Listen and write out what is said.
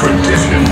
tradition.